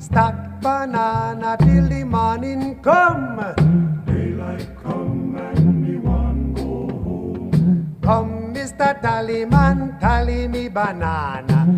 Stack banana till the morning come. Daylight come and me one go home. Come, Mr. Tallyman, tally me banana.